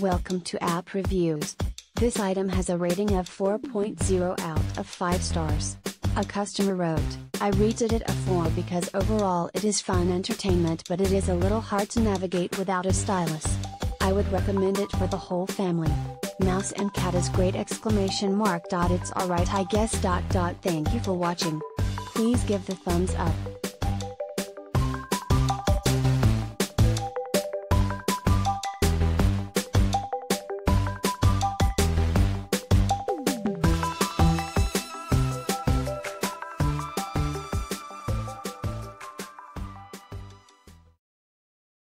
Welcome to App Reviews. This item has a rating of 4.0 out of 5 stars. A customer wrote, I rated it a 4 because overall it is fun entertainment but it is a little hard to navigate without a stylus. I would recommend it for the whole family. Mouse and cat is great exclamation mark. Dot. It's alright I guess dot dot thank you for watching. Please give the thumbs up.